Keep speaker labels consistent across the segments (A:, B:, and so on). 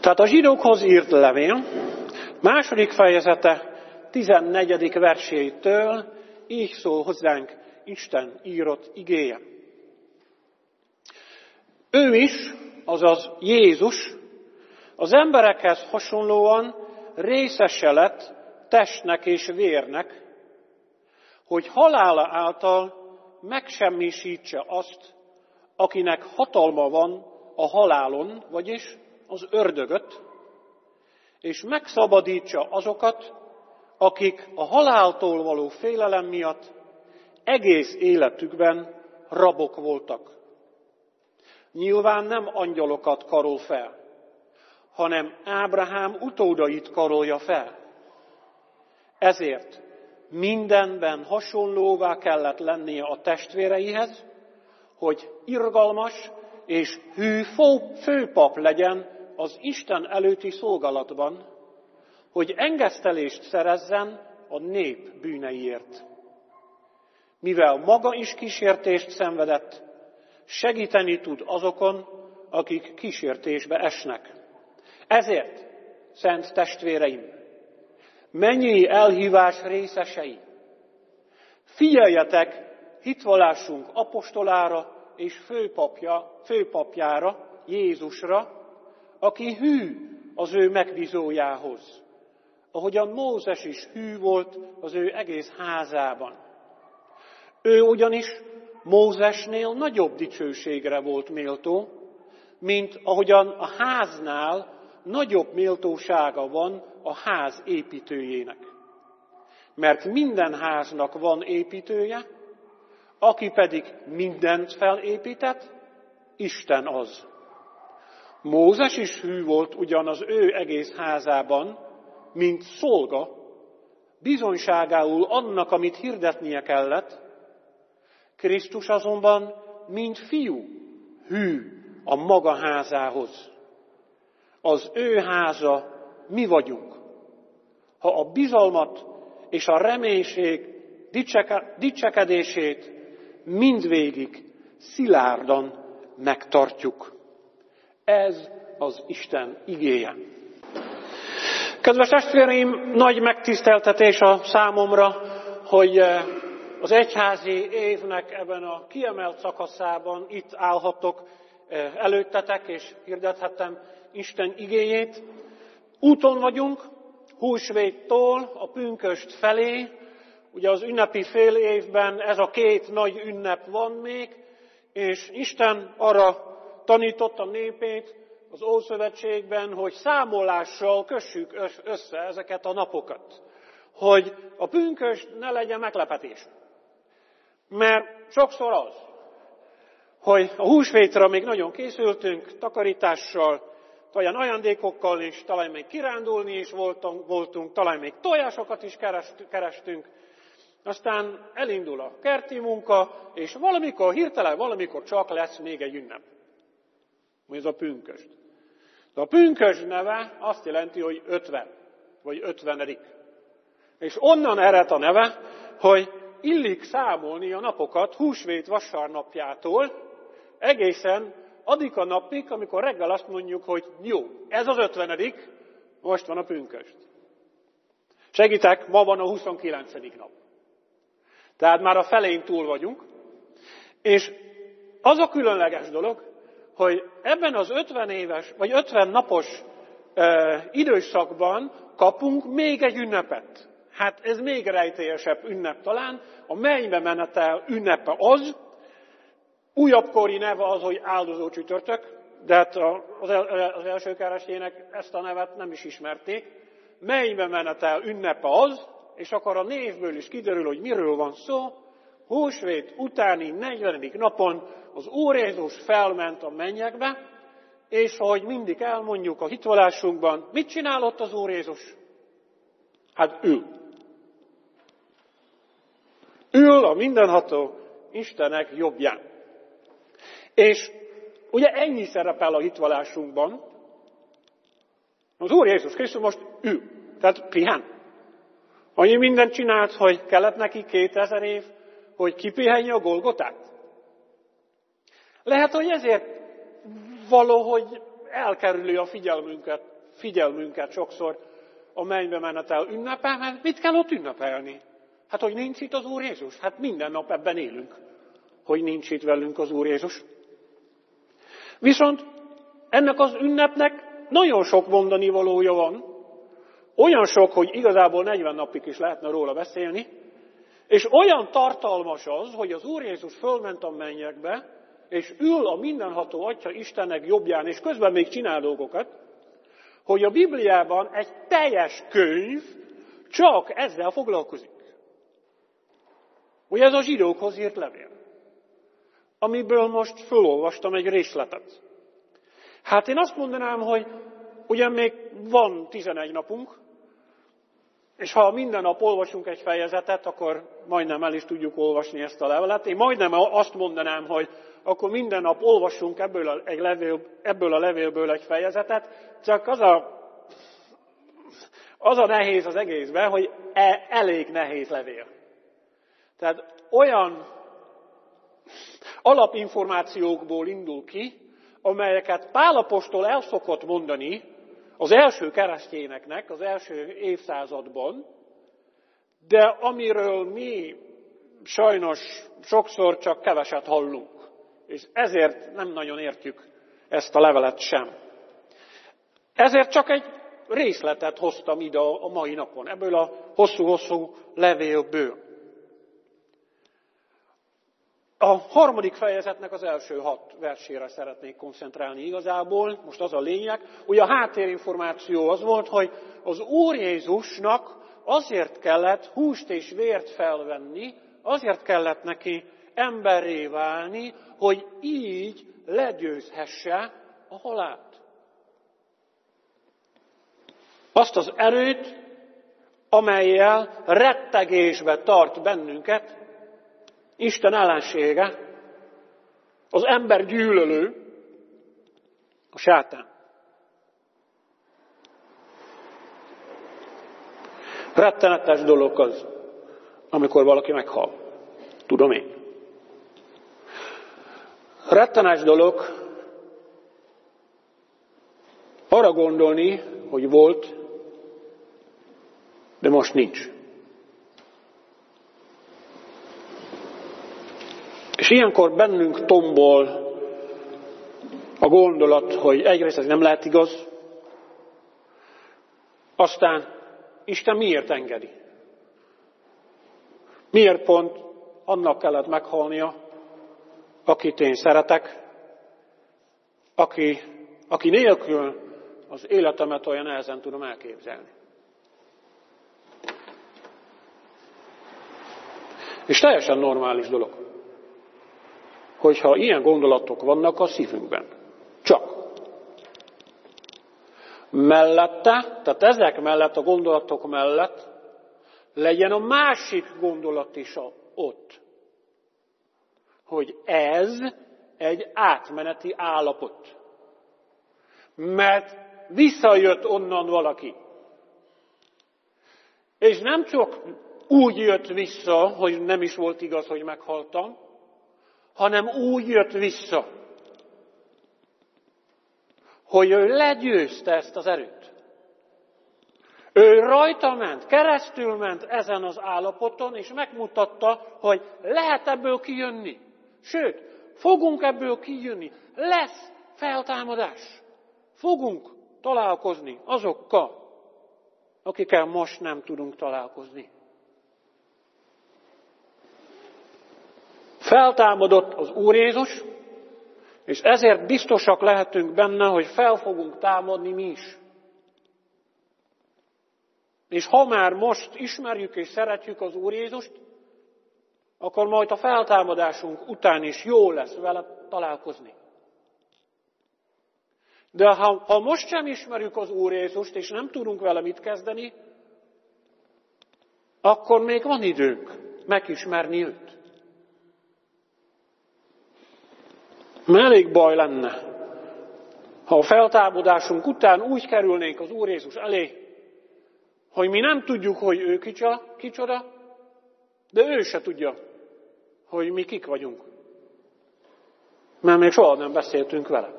A: Tehát a zsidókhoz írt levél, második fejezete 14. versétől így szól hozzánk Isten írott igéje. Ő is, azaz Jézus, az emberekhez hasonlóan részese lett testnek és vérnek, hogy halála által megsemmisítse azt, akinek hatalma van a halálon, vagyis az ördögöt, és megszabadítsa azokat, akik a haláltól való félelem miatt egész életükben rabok voltak. Nyilván nem angyalokat karol fel, hanem Ábrahám utódait karolja fel. Ezért mindenben hasonlóvá kellett lennie a testvéreihez, hogy irgalmas és hű főpap legyen az Isten előtti szolgálatban, hogy engesztelést szerezzen a nép bűneiért. Mivel maga is kísértést szenvedett, segíteni tud azokon, akik kísértésbe esnek. Ezért, szent testvéreim, mennyi elhívás részesei, figyeljetek hitvallásunk apostolára és főpapja, főpapjára, Jézusra, aki hű az ő megbízójához, ahogyan Mózes is hű volt az ő egész házában. Ő ugyanis Mózesnél nagyobb dicsőségre volt méltó, mint ahogyan a háznál nagyobb méltósága van a ház építőjének. Mert minden háznak van építője, aki pedig mindent felépített, Isten az. Mózes is hű volt ugyan az ő egész házában, mint szolga, bizonyságául annak, amit hirdetnie kellett, Krisztus azonban, mint fiú, hű a maga házához. Az ő háza mi vagyunk. Ha a bizalmat és a reménység dicsekedését mindvégig szilárdan megtartjuk. Ez az Isten igéje. Kedves testvéreim, nagy megtiszteltetés a számomra, hogy eh, az egyházi évnek ebben a kiemelt szakaszában itt állhatok eh, előttetek, és hirdethettem Isten igéjét. Úton vagyunk, húsvéttól a pünköst felé, ugye az ünnepi fél évben ez a két nagy ünnep van még, és Isten arra tanította népét az Ószövetségben, hogy számolással kössük össze ezeket a napokat. Hogy a pünköst ne legyen meglepetés. Mert sokszor az, hogy a húsvétra még nagyon készültünk, takarítással, talán ajándékokkal is, talán még kirándulni is voltunk, voltunk talán még tojásokat is kerestünk, aztán elindul a kerti munka, és valamikor, hirtelen valamikor csak lesz még egy ünnep. Ez a pünköst. De a pünkös neve azt jelenti, hogy 50, vagy 50. És onnan ered a neve, hogy illik számolni a napokat húsvét vasárnapjától egészen addig a napig, amikor reggel azt mondjuk, hogy jó, ez az 50. most van a pünköst. Segítek, ma van a 29. nap. Tehát már a felén túl vagyunk, és az a különleges dolog, hogy ebben az 50 éves, vagy 50 napos időszakban kapunk még egy ünnepet. Hát ez még rejtélyesebb ünnep talán. A mennybe menetel ünnepe az, újabbkori neve az, hogy áldozó csütörtök, de hát az, az első kerestének ezt a nevet nem is ismerték. Mennybe menetel ünnepe az, és akkor a névből is kiderül, hogy miről van szó, húsvét utáni 40. napon az Úr Jézus felment a mennyekbe, és ahogy mindig elmondjuk a hitvalásunkban, mit csinálott az Úr Jézus? Hát ül. Ül a mindenható Istenek jobbján. És ugye ennyi szerepel a hitvalásunkban, az Úr Jézus Krisztus most ül. Tehát pihen. Annyi mindent csinált, hogy kellett neki 2000 év, hogy kipihenje a Golgotát? Lehet, hogy ezért valahogy elkerüli a figyelmünket, figyelmünket sokszor a mennybe menetel ünnepe, mert mit kell ott ünnepelni? Hát, hogy nincs itt az Úr Jézus? Hát minden nap ebben élünk, hogy nincs itt velünk az Úr Jézus. Viszont ennek az ünnepnek nagyon sok mondani valója van, olyan sok, hogy igazából 40 napig is lehetne róla beszélni, és olyan tartalmas az, hogy az Úr Jézus fölment a mennyekbe, és ül a mindenható Atya Istennek jobbján, és közben még csinál dolgokat, hogy a Bibliában egy teljes könyv csak ezzel foglalkozik. Ugye ez a zsidókhoz írt levél, amiből most fölolvastam egy részletet. Hát én azt mondanám, hogy ugyan még van 11 napunk, és ha minden nap olvasunk egy fejezetet, akkor majdnem el is tudjuk olvasni ezt a levelet. Én majdnem azt mondanám, hogy akkor minden nap olvassunk ebből a, egy levél, ebből a levélből egy fejezetet, csak az a, az a nehéz az egészben, hogy e, elég nehéz levél. Tehát olyan alapinformációkból indul ki, amelyeket Pálapostól el szokott mondani az első keresztényeknek az első évszázadban, de amiről mi sajnos sokszor csak keveset hallunk. És ezért nem nagyon értjük ezt a levelet sem. Ezért csak egy részletet hoztam ide a mai napon, ebből a hosszú-hosszú levélből. A harmadik fejezetnek az első hat versére szeretnék koncentrálni igazából. Most az a lényeg. Ugye a háttérinformáció az volt, hogy az Úr Jézusnak azért kellett húst és vért felvenni, azért kellett neki emberré válni, hogy így legyőzhesse a halált. Azt az erőt, amelyel rettegésbe tart bennünket, Isten ellensége, az ember gyűlölő, a sátán. Rettenetes dolog az, amikor valaki meghal. Tudom én. Rettenes dolog arra gondolni, hogy volt, de most nincs. És ilyenkor bennünk tombol a gondolat, hogy egyrészt ez nem lehet igaz, aztán Isten miért engedi? Miért pont annak kellett meghalnia, akit én szeretek, aki, aki nélkül az életemet olyan nehezen tudom elképzelni. És teljesen normális dolog hogyha ilyen gondolatok vannak a szívünkben. Csak. Mellette, tehát ezek mellett, a gondolatok mellett legyen a másik gondolat is ott. Hogy ez egy átmeneti állapot. Mert visszajött onnan valaki. És nem csak úgy jött vissza, hogy nem is volt igaz, hogy meghaltam, hanem úgy jött vissza, hogy ő legyőzte ezt az erőt. Ő rajta ment, keresztül ment ezen az állapoton, és megmutatta, hogy lehet ebből kijönni. Sőt, fogunk ebből kijönni. Lesz feltámadás. Fogunk találkozni azokkal, akikkel most nem tudunk találkozni. Feltámadott az Úr Jézus, és ezért biztosak lehetünk benne, hogy fel fogunk támadni mi is. És ha már most ismerjük és szeretjük az Úr Jézust, akkor majd a feltámadásunk után is jó lesz vele találkozni. De ha, ha most sem ismerjük az Úr Jézust, és nem tudunk vele mit kezdeni, akkor még van időnk megismerni őt. Elég baj lenne, ha a feltámadásunk után úgy kerülnénk az Úr Jézus elé, hogy mi nem tudjuk, hogy ő kicsa, kicsoda, de ő se tudja, hogy mi kik vagyunk. Mert még soha nem beszéltünk vele.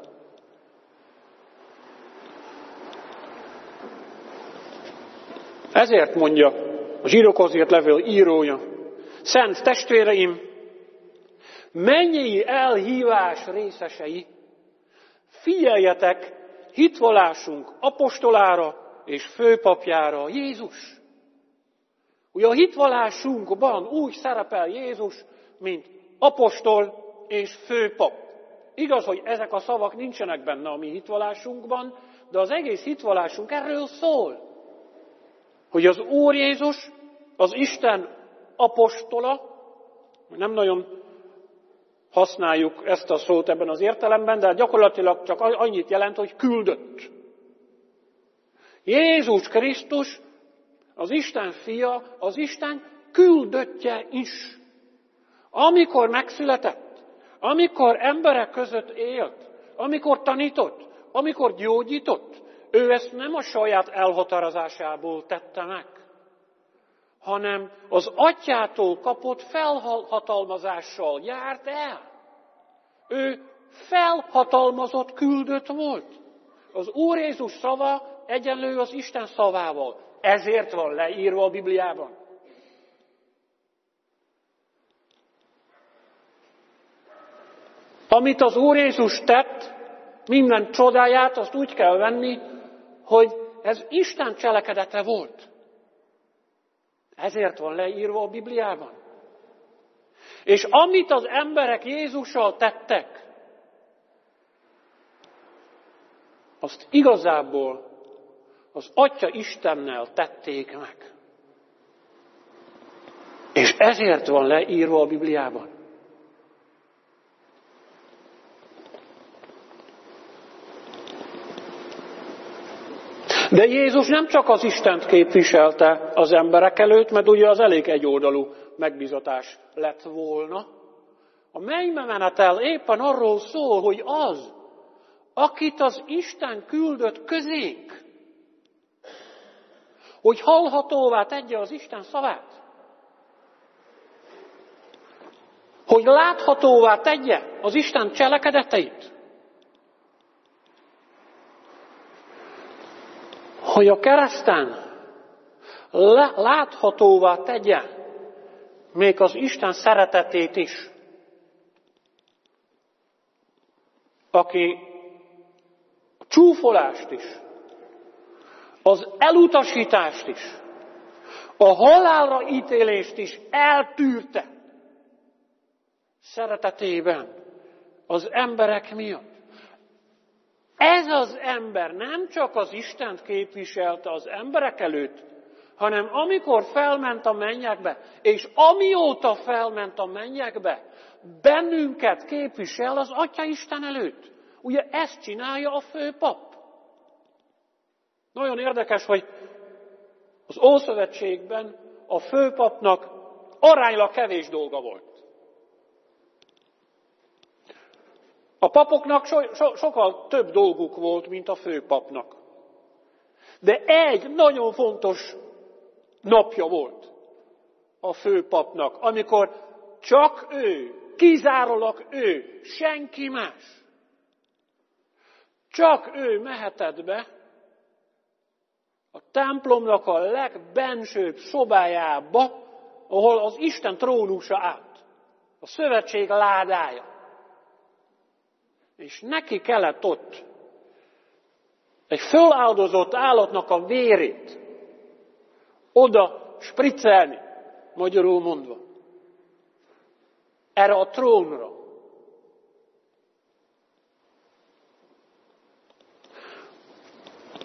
A: Ezért mondja a zsírokhoz levél írója, Szent testvéreim, mennyi elhívás részesei, figyeljetek hitvallásunk apostolára és főpapjára, Jézus. Ugye a hitvallásunkban úgy szerepel Jézus, mint apostol és főpap. Igaz, hogy ezek a szavak nincsenek benne a mi hitvallásunkban, de az egész hitvallásunk erről szól. Hogy az Úr Jézus, az Isten apostola, nem nagyon használjuk ezt a szót ebben az értelemben, de gyakorlatilag csak annyit jelent, hogy küldött. Jézus Krisztus, az Isten fia, az Isten küldöttje is. Amikor megszületett, amikor emberek között élt, amikor tanított, amikor gyógyított, ő ezt nem a saját elhatározásából tette meg, hanem az atyától kapott felhatalmazással járt el. Ő felhatalmazott küldött volt. Az Úr Jézus szava egyenlő az Isten szavával. Ezért van leírva a Bibliában. Amit az Úr Jézus tett, minden csodáját, azt úgy kell venni, hogy ez Isten cselekedete volt. Ezért van leírva a Bibliában. És amit az emberek Jézussal tettek, azt igazából az Atya Istennel tették meg. És ezért van leírva a Bibliában. De Jézus nem csak az Istent képviselte az emberek előtt, mert ugye az elég egyoldalú megbizatás lett volna. A menetel éppen arról szól, hogy az, akit az Isten küldött közénk, hogy hallhatóvá tegye az Isten szavát, hogy láthatóvá tegye az Isten cselekedeteit, hogy a kereszten láthatóvá tegye még az Isten szeretetét is. Aki csúfolást is, az elutasítást is, a halálra ítélést is eltűrte szeretetében az emberek miatt. Ez az ember nem csak az Istent képviselte az emberek előtt, hanem amikor felment a mennyekbe, és amióta felment a mennyekbe, bennünket képvisel az Atya Isten előtt. Ugye ezt csinálja a főpap. Nagyon érdekes, hogy az Ószövetségben a főpapnak aránylag kevés dolga volt. A papoknak so, so, sokkal több dolguk volt, mint a főpapnak. De egy nagyon fontos napja volt a főpapnak, amikor csak ő, kizárólag ő, senki más. Csak ő mehetett be a templomnak a legbensőbb szobájába, ahol az Isten trónusa állt. A szövetség ládája. És neki kellett ott egy föláldozott állatnak a vérét oda spriccelni, magyarul mondva. Erre a trónra.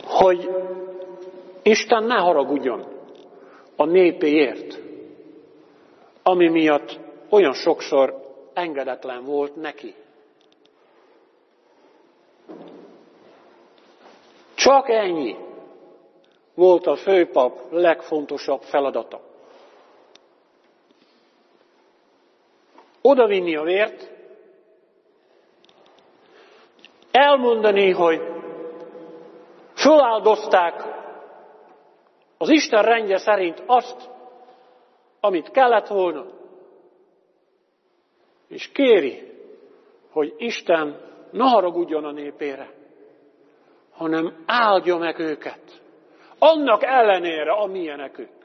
A: Hogy Isten ne haragudjon a népéért, ami miatt olyan sokszor engedetlen volt neki. Csak ennyi volt a főpap legfontosabb feladata. Odavinni a vért, elmondani, hogy föláldozták az Isten rendje szerint azt, amit kellett volna, és kéri, hogy Isten ne haragudjon a népére, hanem áldja meg őket. Annak ellenére, amilyenek ők.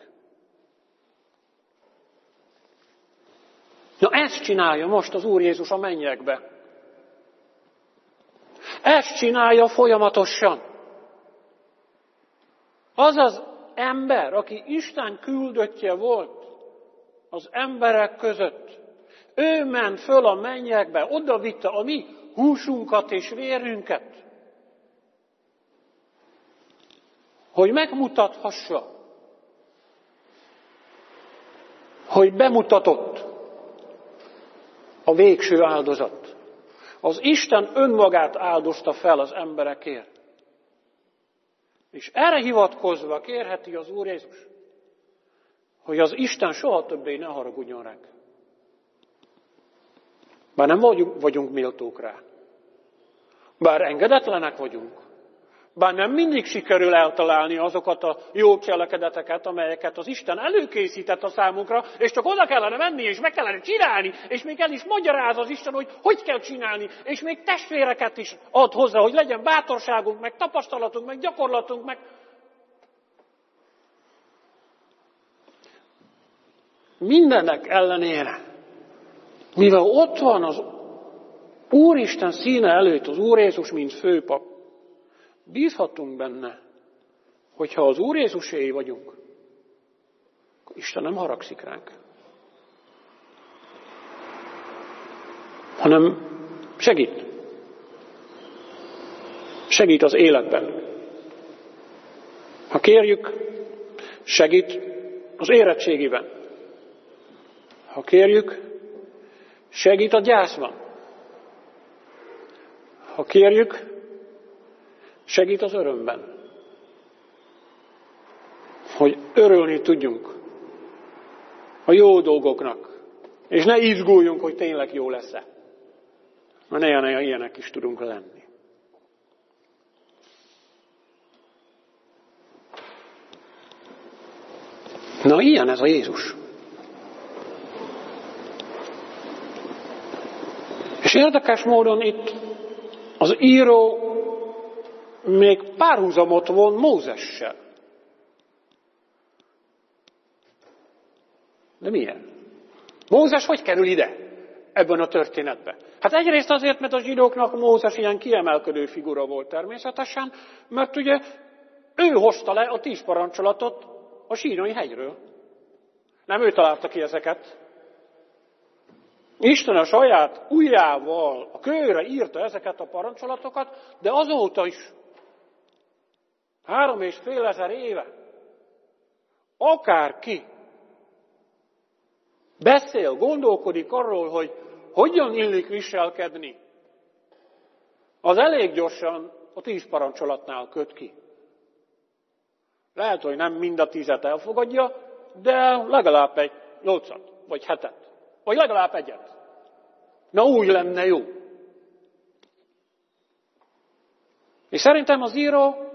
A: Na ezt csinálja most az Úr Jézus a mennyekbe. Ezt csinálja folyamatosan. Az az ember, aki Isten küldöttje volt az emberek között, ő ment föl a mennyekbe, oda vitte a mi húsunkat és vérünket, hogy megmutathassa, hogy bemutatott a végső áldozat. Az Isten önmagát áldozta fel az emberekért. És erre hivatkozva kérheti az Úr Jézus, hogy az Isten soha többé ne haragudjon ránk. Bár nem vagyunk, vagyunk méltók rá. Bár engedetlenek vagyunk. Bár nem mindig sikerül eltalálni azokat a jó cselekedeteket, amelyeket az Isten előkészített a számunkra, és csak oda kellene menni, és meg kellene csinálni, és még el is magyaráz az Isten, hogy hogy kell csinálni, és még testvéreket is ad hozzá, hogy legyen bátorságunk, meg tapasztalatunk, meg gyakorlatunk, meg... Mindennek ellenére, mivel ott van az Úristen színe előtt az Úr Jézus, mint főpap, Bízhatunk benne, hogy ha az Úr Jézuséi vagyunk, akkor Isten nem haragszik ránk. Hanem segít. Segít az életben. Ha kérjük, segít az érettségiben. Ha kérjük, segít a gyászban. Ha kérjük, Segít az örömben. Hogy örülni tudjunk a jó dolgoknak. És ne izguljunk, hogy tényleg jó lesz-e. Mert ne ilyenek is tudunk lenni. Na, ilyen ez a Jézus. És érdekes módon itt az író még párhuzamot von Mózessel. De milyen? Mózes hogy kerül ide? Ebben a történetben. Hát egyrészt azért, mert a zsidóknak Mózes ilyen kiemelkedő figura volt természetesen, mert ugye ő hozta le a tíz parancsolatot a sínai hegyről. Nem ő találta ki ezeket. Isten a saját ujjával a kőre írta ezeket a parancsolatokat, de azóta is Három és fél ezer éve. Akárki beszél, gondolkodik arról, hogy hogyan illik viselkedni, az elég gyorsan a tíz parancsolatnál köt ki. Lehet, hogy nem mind a tízet elfogadja, de legalább egy nyolcat, vagy hetet, vagy legalább egyet. Na úgy lenne jó. És szerintem az író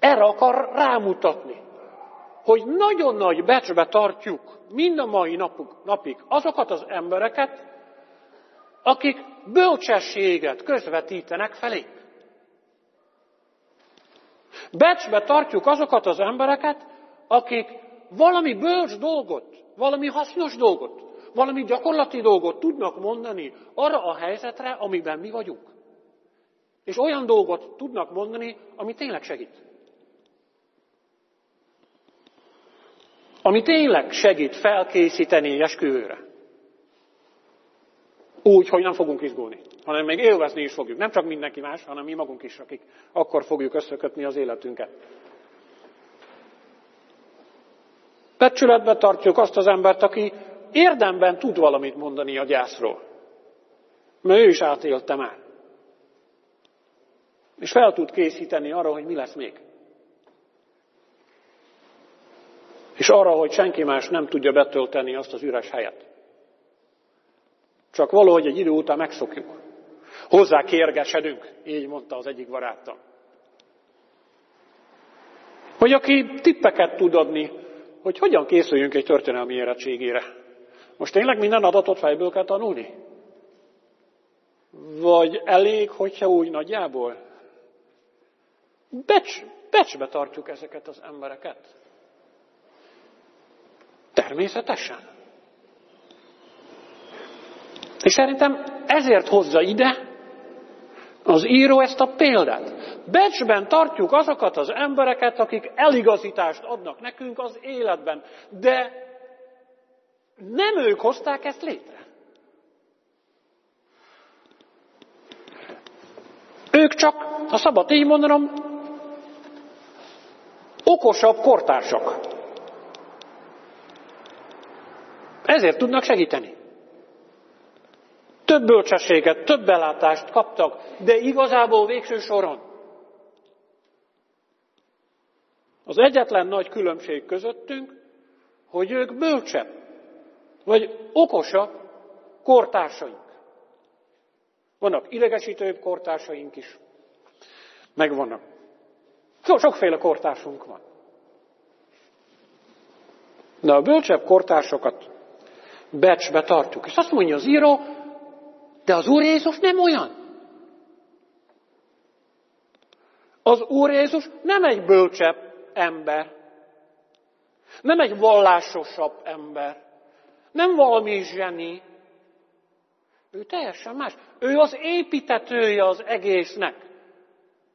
A: erre akar rámutatni, hogy nagyon nagy becsbe tartjuk mind a mai napuk, napig azokat az embereket, akik bölcsességet közvetítenek felé. Becsbe tartjuk azokat az embereket, akik valami bölcs dolgot, valami hasznos dolgot, valami gyakorlati dolgot tudnak mondani arra a helyzetre, amiben mi vagyunk. És olyan dolgot tudnak mondani, ami tényleg segít. Ami tényleg segít felkészíteni esküvőre. Úgy, hogy nem fogunk izgulni, hanem még élvezni is fogjuk. Nem csak mindenki más, hanem mi magunk is, akik akkor fogjuk összekötni az életünket. Becsületbe tartjuk azt az embert, aki érdemben tud valamit mondani a gyászról. Mert ő is átélte már. És fel tud készíteni arra, hogy mi lesz még. És arra, hogy senki más nem tudja betölteni azt az üres helyet. Csak valahogy egy idő után megszokjuk. Hozzá kérgesedünk, így mondta az egyik barátom. Hogy aki tippeket tud adni, hogy hogyan készüljünk egy történelmi érettségére. Most tényleg minden adatot fejből kell tanulni? Vagy elég, hogyha úgy nagyjából? Becs, becsbe tartjuk ezeket az embereket. Természetesen. És szerintem ezért hozza ide az író ezt a példát. Becsben tartjuk azokat az embereket, akik eligazítást adnak nekünk az életben, de nem ők hozták ezt létre. Ők csak, ha szabad így mondanom, okosabb kortársak. Ezért tudnak segíteni. Több bölcsességet, több belátást kaptak, de igazából végső soron az egyetlen nagy különbség közöttünk, hogy ők bölcsebb, vagy okosabb kortársaink. Vannak idegesítőbb kortársaink is, meg vannak. Sokféle kortársunk van. De a bölcsebb kortársokat becsbe tartjuk. És azt mondja az író, de az Úr Jézus nem olyan. Az Úr Jézus nem egy bölcsebb ember. Nem egy vallásosabb ember. Nem valami zseni. Ő teljesen más. Ő az építetője az egésznek.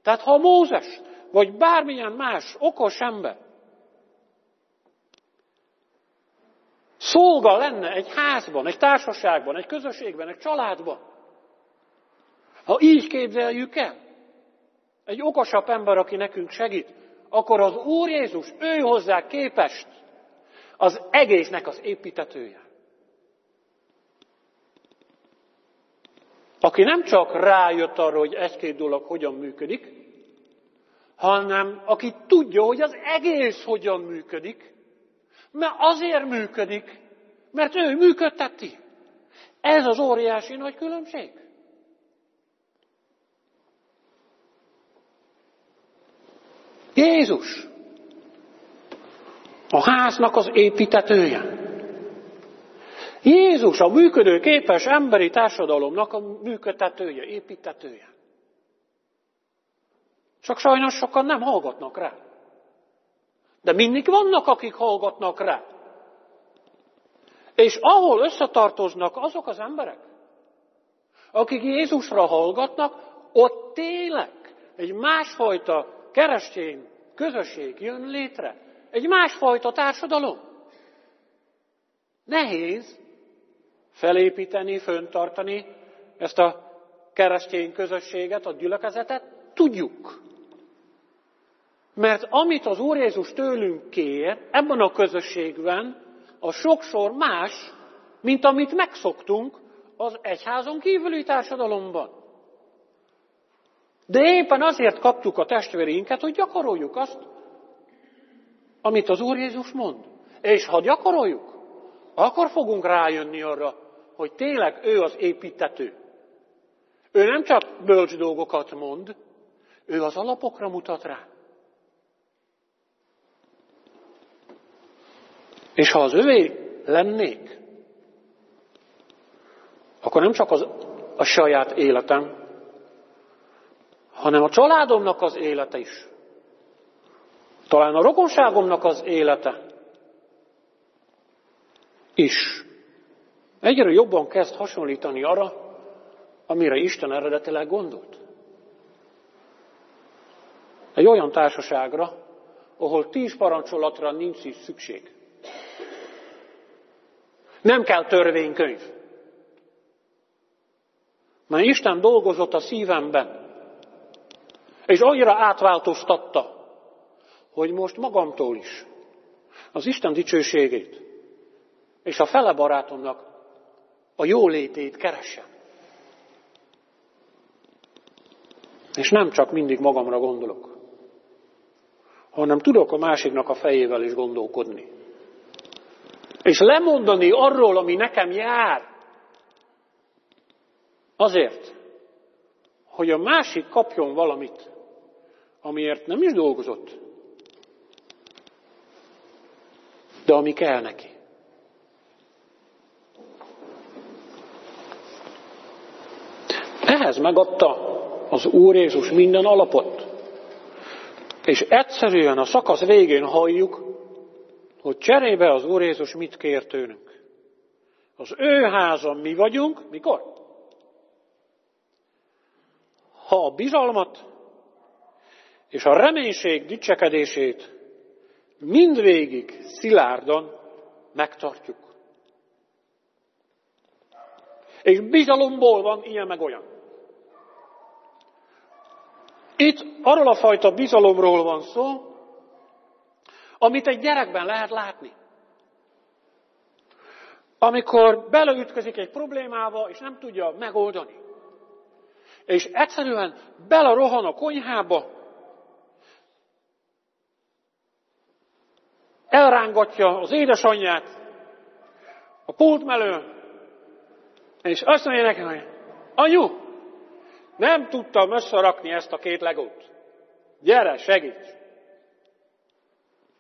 A: Tehát ha Mózes, vagy bármilyen más okos ember szolga lenne egy házban, egy társaságban, egy közösségben, egy családban, ha így képzeljük el, egy okosabb ember, aki nekünk segít, akkor az Úr Jézus, ő hozzá képest az egésznek az építetője. Aki nem csak rájött arra, hogy egy-két dolog hogyan működik, hanem aki tudja, hogy az egész hogyan működik, mert azért működik, mert ő működteti. Ez az óriási nagy különbség. Jézus a háznak az építetője. Jézus a működő képes emberi társadalomnak a működtetője, építetője. Csak sajnos sokan nem hallgatnak rá. De mindig vannak, akik hallgatnak rá. És ahol összetartoznak azok az emberek, akik Jézusra hallgatnak, ott tényleg egy másfajta keresztény közösség jön létre. Egy másfajta társadalom. Nehéz felépíteni, föntartani ezt a keresztény közösséget, a gyülekezetet, tudjuk. Mert amit az Úr Jézus tőlünk kér ebben a közösségben, a sokszor más, mint amit megszoktunk az egyházon kívüli társadalomban. De éppen azért kaptuk a testvérinket, hogy gyakoroljuk azt, amit az Úr Jézus mond. És ha gyakoroljuk, akkor fogunk rájönni arra, hogy tényleg ő az építető. Ő nem csak bölcs dolgokat mond, ő az alapokra mutat rá. És ha az övé lennék, akkor nem csak az, a saját életem, hanem a családomnak az élete is. Talán a rokonságomnak az élete is. Egyre jobban kezd hasonlítani arra, amire Isten eredetileg gondolt. Egy olyan társaságra, ahol tíz parancsolatra nincs is szükség. Nem kell törvénykönyv. Mert Isten dolgozott a szívemben, és annyira átváltoztatta, hogy most magamtól is az Isten dicsőségét és a fele barátomnak a jólétét keresem. És nem csak mindig magamra gondolok, hanem tudok a másiknak a fejével is gondolkodni. És lemondani arról, ami nekem jár. Azért, hogy a másik kapjon valamit, amiért nem is dolgozott, de ami kell neki. Ehhez megadta az Úr Jézus minden alapot. És egyszerűen a szakasz végén halljuk, hogy cserébe az Úr Jézus mit kér tőlünk. Az ő házam mi vagyunk, mikor? Ha a bizalmat és a reménység dicsekedését mindvégig szilárdan megtartjuk. És bizalomból van ilyen meg olyan. Itt arról a fajta bizalomról van szó, amit egy gyerekben lehet látni. Amikor beleütközik egy problémába, és nem tudja megoldani. És egyszerűen belerohan a konyhába, elrángatja az édesanyját a pult mellől, és azt mondja neki, hogy anyu, nem tudtam összerakni ezt a két legót. Gyere, segíts!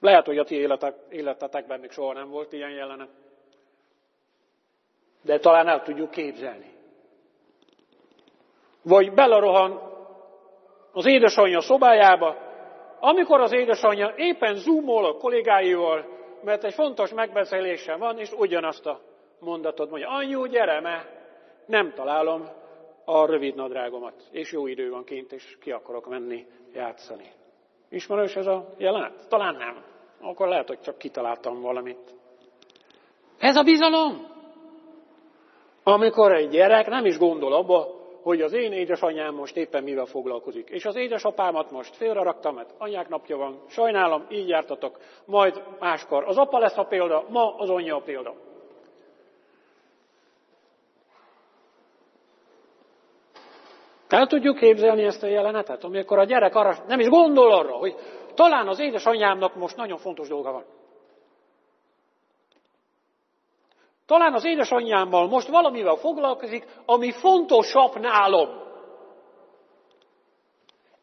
A: Lehet, hogy a ti életek, életetekben még soha nem volt ilyen jelenet. De talán el tudjuk képzelni. Vagy belerohan az édesanyja szobájába, amikor az édesanyja éppen zoomol a kollégáival, mert egy fontos megbeszélése van, és ugyanazt a mondatot mondja, anyu, gyere, mert nem találom a rövid nadrágomat, és jó idő van kint, és ki akarok menni játszani. Ismerős ez a jelenet? Talán nem. Akkor lehet, hogy csak kitaláltam valamit. Ez a bizalom. Amikor egy gyerek nem is gondol abba, hogy az én édesanyám most éppen mivel foglalkozik. És az édesapámat most félreraktam, mert anyák napja van, sajnálom, így jártatok, majd máskor. Az apa lesz a példa, ma az anyja a példa. El tudjuk képzelni ezt a jelenetet, amikor a gyerek arra nem is gondol arra, hogy talán az édesanyámnak most nagyon fontos dolga van. Talán az édesanyjámmal most valamivel foglalkozik, ami fontosabb nálam.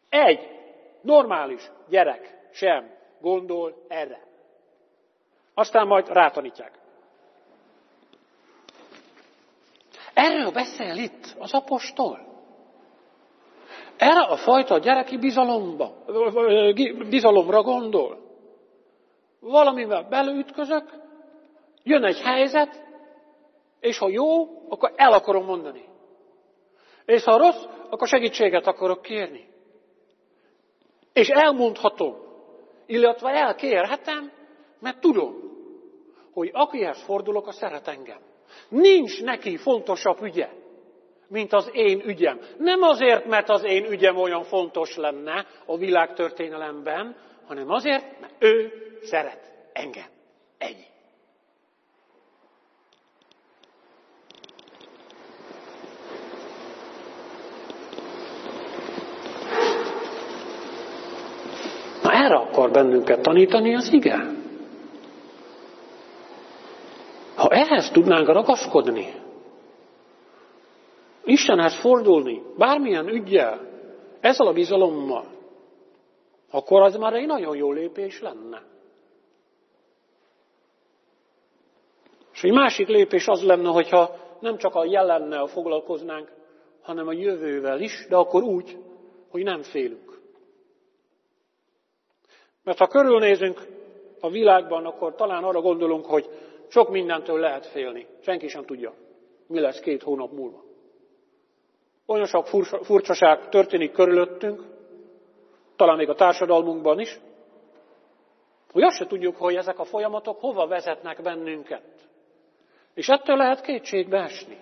A: Egy normális gyerek sem gondol erre. Aztán majd rátanítják. Erről beszél itt az apostol. Erre a fajta gyereki bizalomba, bizalomra gondol. Valamivel belütközök, jön egy helyzet, és ha jó, akkor el akarom mondani. És ha rossz, akkor segítséget akarok kérni. És elmondhatom, illetve elkérhetem, mert tudom, hogy akihez fordulok, a szeret engem. Nincs neki fontosabb ügye, mint az én ügyem. Nem azért, mert az én ügyem olyan fontos lenne a világtörténelemben, hanem azért, mert ő szeret engem. Ennyi. Na erre akar bennünket tanítani az ige. Ha ehhez tudnánk ragaszkodni, Istenhez fordulni, bármilyen ügyjel, ezzel a bizalommal, akkor az már egy nagyon jó lépés lenne. És egy másik lépés az lenne, hogyha nem csak a jelennel foglalkoznánk, hanem a jövővel is, de akkor úgy, hogy nem félünk. Mert ha körülnézünk a világban, akkor talán arra gondolunk, hogy sok mindentől lehet félni. Senki sem tudja, mi lesz két hónap múlva. Olyan sok furcsaság történik körülöttünk, talán még a társadalmunkban is, hogy azt se tudjuk, hogy ezek a folyamatok hova vezetnek bennünket. És ettől lehet kétségbe esni.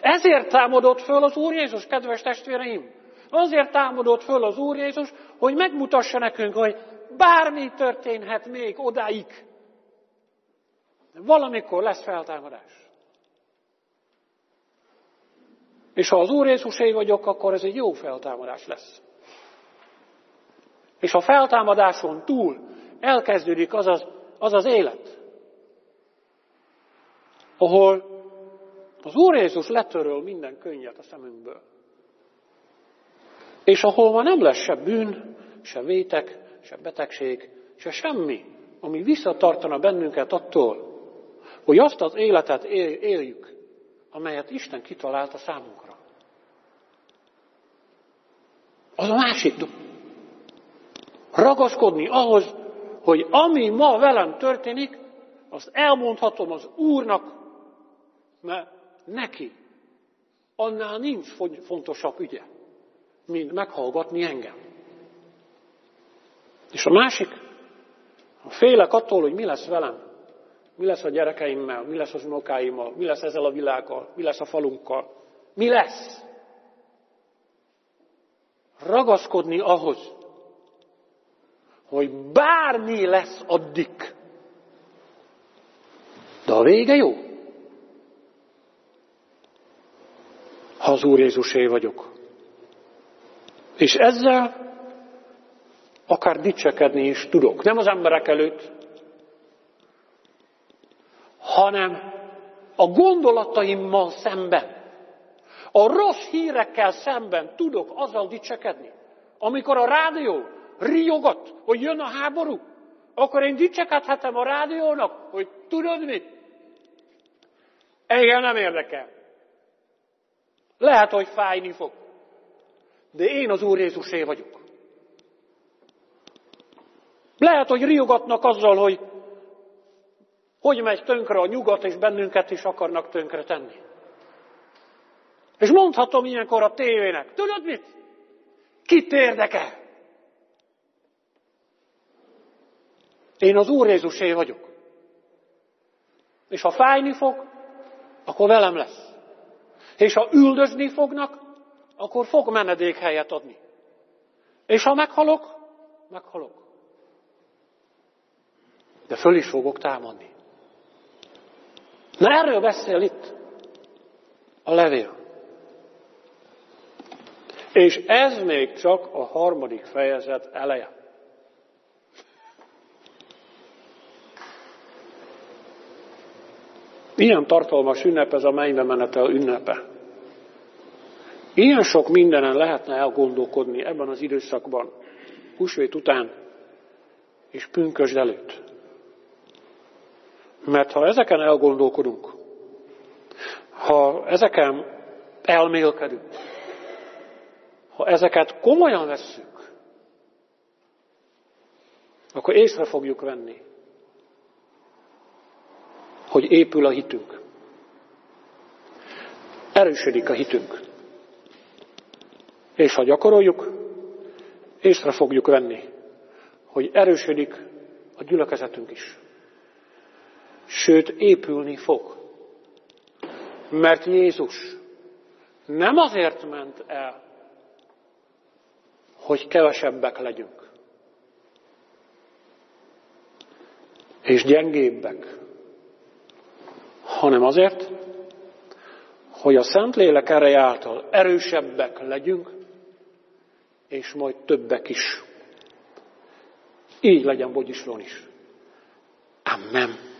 A: Ezért támadott föl az Úr Jézus, kedves testvéreim. Azért támadott föl az Úr Jézus, hogy megmutassa nekünk, hogy bármi történhet még odáig. Valamikor lesz feltámadás. És ha az Úr Jézusé vagyok, akkor ez egy jó feltámadás lesz. És a feltámadáson túl elkezdődik az az, az, az élet, ahol az Úr Jézus letöröl minden könnyet a szemünkből. És ahol már nem lesz se bűn, se vétek, se betegség, se semmi, ami visszatartana bennünket attól, hogy azt az életet éljük, amelyet Isten kitalált a számunkra. Az a másik. Ragaszkodni ahhoz, hogy ami ma velem történik, azt elmondhatom az Úrnak, mert neki annál nincs fontosabb ügye, mint meghallgatni engem. És a másik, a félek attól, hogy mi lesz velem, mi lesz a gyerekeimmel, mi lesz az unokáimmal, mi lesz ezzel a világgal, mi lesz a falunkkal, mi lesz. Ragaszkodni ahhoz, hogy bármi lesz addig, de a vége jó. Ha az Úr Jézusé vagyok. És ezzel akár dicsekedni is tudok. Nem az emberek előtt, hanem a gondolataimmal szemben. A rossz hírekkel szemben tudok azzal dicsekedni. Amikor a rádió riogat, hogy jön a háború, akkor én dicsekedhetem a rádiónak, hogy tudod mit? Engem nem érdekel. Lehet, hogy fájni fog. De én az Úr Jézusé vagyok. Lehet, hogy riogatnak azzal, hogy hogy megy tönkre a nyugat, és bennünket is akarnak tönkre tenni. És mondhatom ilyenkor a tévének, tudod mit? Kit érdekel? Én az Úr Jézusé vagyok. És ha fájni fog, akkor velem lesz. És ha üldözni fognak, akkor fog menedékhelyet adni. És ha meghalok, meghalok. De föl is fogok támadni. Na erről beszél itt a levél. És ez még csak a harmadik fejezet eleje. Ilyen tartalmas ünnep ez a mennybe menetel ünnepe. Ilyen sok mindenen lehetne elgondolkodni ebben az időszakban, húsvét után és pünkösd előtt. Mert ha ezeken elgondolkodunk, ha ezeken elmélkedünk, ha ezeket komolyan vesszük, akkor észre fogjuk venni, hogy épül a hitünk. Erősödik a hitünk. És ha gyakoroljuk, észre fogjuk venni, hogy erősödik a gyülekezetünk is. Sőt, épülni fog. Mert Jézus nem azért ment el, hogy kevesebbek legyünk. És gyengébbek, hanem azért, hogy a Szentlélek ereje által erősebbek legyünk, és majd többek is. Így legyen Bogyisron is. Amen.